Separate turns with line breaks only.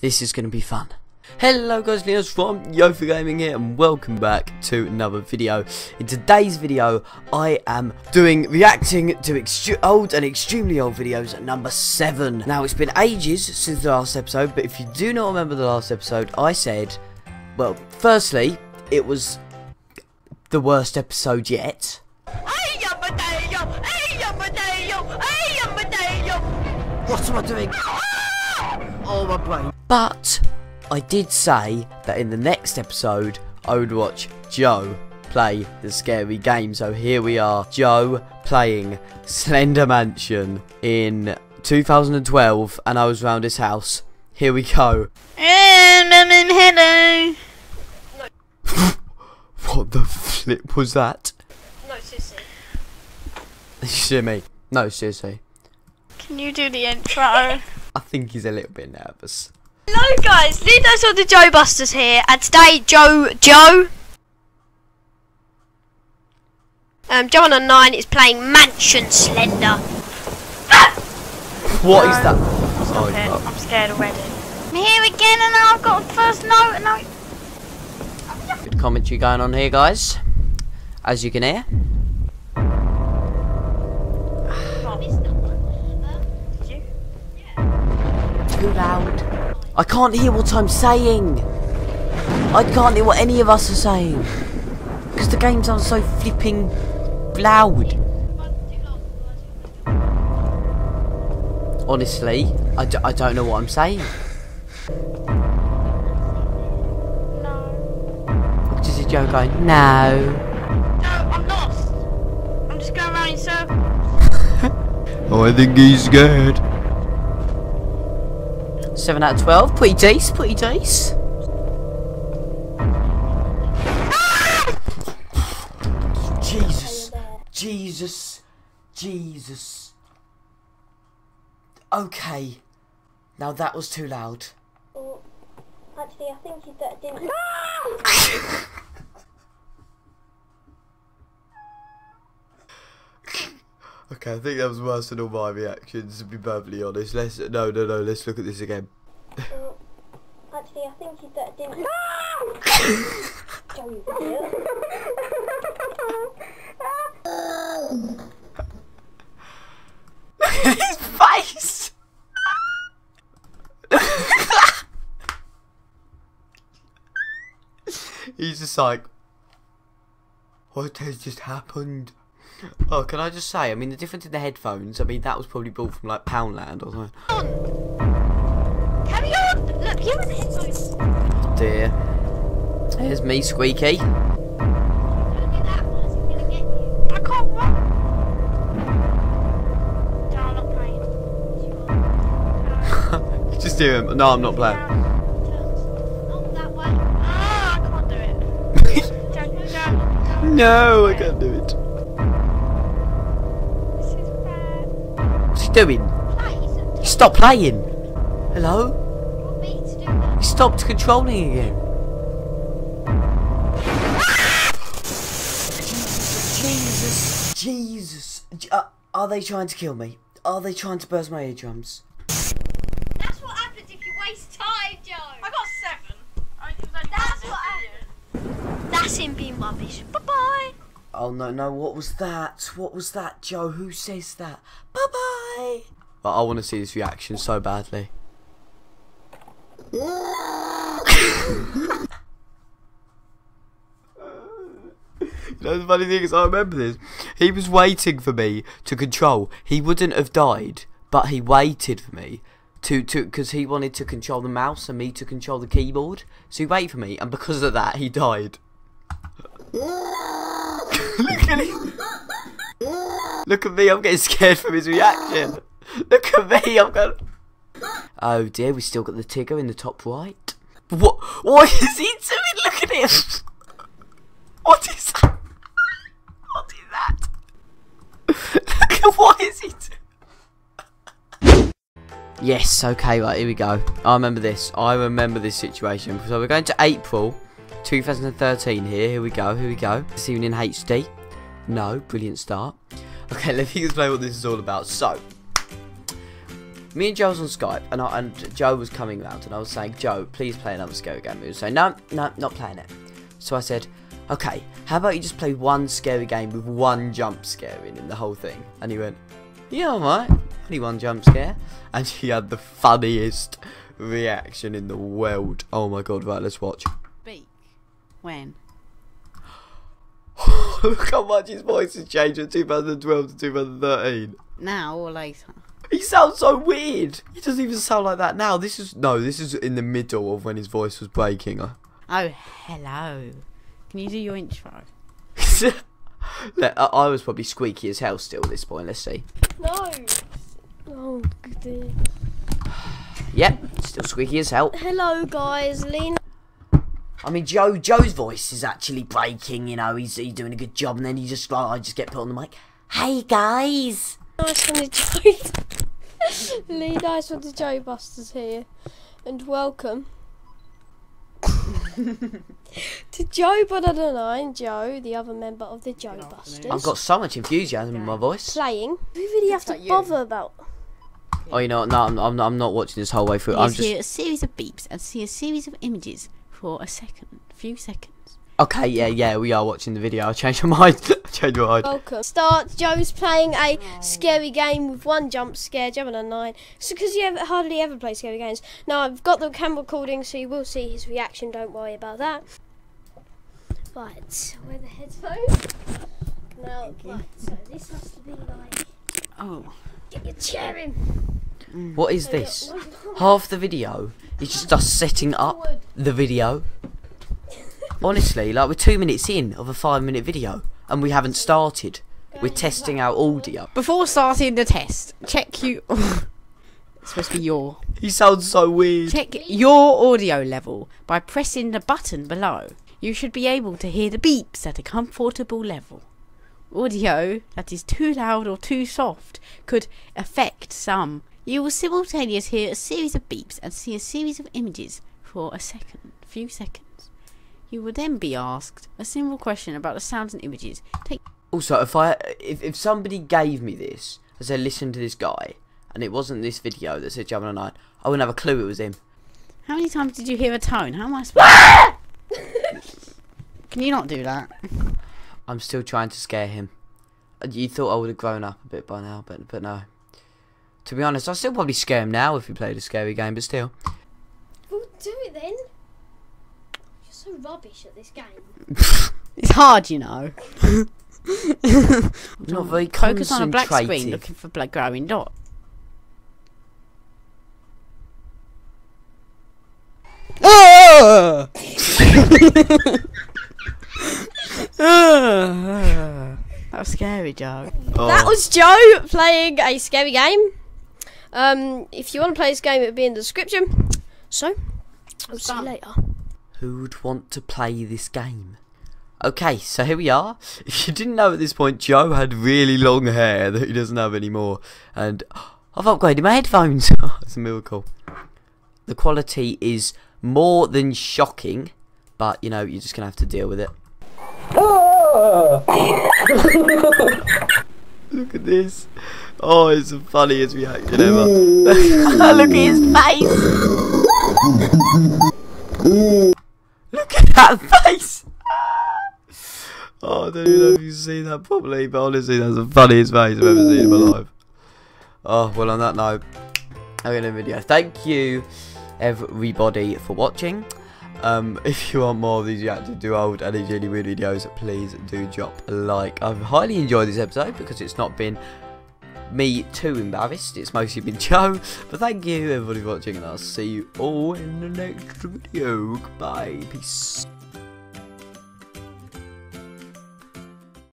This is going to be fun. Hello guys, Linus from Yoffa Gaming here and welcome back to another video. In today's video, I am doing reacting to old and extremely old videos at number 7. Now, it's been ages since the last episode, but if you do not remember the last episode, I said, well, firstly, it was the worst episode yet. What am I doing? My brain. But I did say that in the next episode, I would watch Joe play the scary game. So here we are, Joe playing Slender Mansion in 2012, and I was around his house. Here we go.
hello.
what the flip was that?
No, sissy.
Shimmy. No, seriously.
Can you do the intro?
I think he's a little bit nervous.
Hello guys, Lindos of the Joe Busters here, and today Joe Joe um Joe on 9 is playing Mansion Slender.
What is that?
Stop it. I'm scared already. I'm here again and now I've got a first note and I
Good commentary going on here guys. As you can hear. Too loud. I can't hear what I'm saying. I can't hear what any of us are saying. Because the game sounds so flipping loud. Honestly, I d I don't know what I'm saying.
No.
Just a joke going, no.
No, I'm lost. I'm just going around in circles.
Oh, I think he's scared. 7 out of 12. Pretty decent, pretty decent. Jesus. Jesus. Jesus. Okay. Now that was too loud.
Well, actually, I think you d- didn't.
Okay, I think that was worse than all my reactions, to be perfectly honest. Let's no no no, let's look at this again.
Well, actually, I think he d- didn't.
His face! He's just like, what has just happened? Oh, can I just say, I mean, the difference in the headphones, I mean, that was probably bought from like Poundland or something.
Carry on! Look, here are the.
Oh dear. Here's me, Squeaky.
I can't run. No, I'm not playing.
just hear him. No, I'm not playing.
Ah, I can't do it. Don't, don't.
no, I can't do it.
This is bad.
What's he doing? Stop playing. Hello?
you want me to do that?
He stopped controlling again. Jesus, Jesus. J- uh, are they trying to kill me? Are they trying to burst my eardrums?
That's what happens if you waste time, Joe. I got seven. That's what happens. That's him being rubbish. Bye bye.
Oh no, no, what was that? What was that, Joe? Who says that? Bye bye. But I want to see this reaction so badly. You know, the funny thing is, I remember this. He was waiting for me to control. He wouldn't have died, but he waited for me to to because he wanted to control the mouse and me to control the keyboard. So he waited for me, and because of that, he died. Look at him. Look at me. I'm getting scared from his reaction. Look at me. I'm going. Oh dear, we still got the Tigger in the top right. What? What is he doing? Look at him. What is that? What is that? Look at what is he doing? Yes, okay, right, here we go. I remember this. I remember this situation. So we're going to April 2013 here. Here we go, here we go. This evening in HD. No, brilliant start. Okay, let me explain what this is all about. So, me and Joe was on Skype, and, I, and Joe was coming round, and I was saying, Joe, please play another scary game. He was saying, no, no, not playing it. So I said, okay, how about you just play one scary game with one jump scare in, in the whole thing? And he went, yeah, alright, only one jump scare. And he had the funniest reaction in the world. Oh my god, right, let's watch.
Speak. When?
Look how much his voice has changed from 2012 to 2013.
Now or later?
He sounds so weird. He doesn't even sound like that now. This is no, this is in the middle of when his voice was breaking.
Oh, oh hello. Can you do your intro?
Look, I, I was probably squeaky as hell still at this point. Let's see.
No. Oh, dear.
Yep, still squeaky as hell.
Hello, guys. Lean.
I mean, Joe, Joe's voice is actually breaking. You know, he's he's doing a good job, and then he just like I just get put on the mic. Hey guys.
Nice one, the Joe. Lee, nice one, the Joe Busters here, and welcome to Joe Banana Nine. Joe, the other member of the Joe Busters.
I've got so much enthusiasm in my voice.
playing. Who really have to
like you.
bother about?
Oh, you know, what? no, I'm, I'm, I'm not watching this whole way through.
You
I'm
just
just
hear a series of beeps and see a series of images for a second, a few seconds.
Okay. Yeah, yeah, we are watching the video. I changed my mind. I changed my mind.
Welcome. Start. Joe's playing a scary game with one jump scare. Joe Banana Nine. So, because you ever, hardly ever play scary games. Now I've got the camera recording, so you will see his reaction. Don't worry about that. Right. Where the headphones? Now, right. So this has to be like.
Oh.
Get your chair in.
What is this? Half the video is just us setting up the video. Honestly, like we're two minutes in of a five minute video and we haven't started. We're testing our audio.
Before starting the test, check you. it's supposed to be your.
He sounds so weird.
Check your audio level by pressing the button below. You should be able to hear the beeps at a comfortable level. Audio that is too loud or too soft could affect some. You will simultaneously hear a series of beeps and see a series of images for a second, few seconds. You will then be asked a simple question about the sounds and images. Take
Also, if I if, if somebody gave me this and said listen to this guy and it wasn't this video that said Jumping on Nine, I wouldn't have a clue it was him.
How many times did you hear a tone? How am I supposed? Can you not do that?
I'm still trying to scare him. Uh, You thought I would have grown up a bit by now, but but no. To be honest, I'll still probably scare him now if we played a scary game, but still.
We'll do it then. You're so rubbish at this game.
It's hard, you know.
Not very
Focus on a black screen looking for black growing dot. Ah! that was scary, Joe.
Oh.
That was Joe playing a scary game. Um, if you want to play this game, it'll be in the description. So, I'll see you later.
Who'd want to play this game? Okay, so here we are. If you didn't know at this point, Joe had really long hair that he doesn't have anymore. And I've upgraded my headphones. it's a miracle. The quality is more than shocking, but you know, you're just going to have to deal with it. Look at this. Oh, it's the funniest reaction ever. Look at his face. That face. Oh, I don't even know if you've seen that properly, but honestly, that's the funniest face I've ever seen in my life. Oh, well, on that note, I'm going to end the video. Thank you, everybody, for watching. Um, if you want more of these reacted to old and really weird videos, please do drop a like. I've highly enjoyed this episode because it's not been me too embarrassed. It's mostly been Joe. But thank you, everybody, for watching, and I'll see you all in the next video. Goodbye. Peace.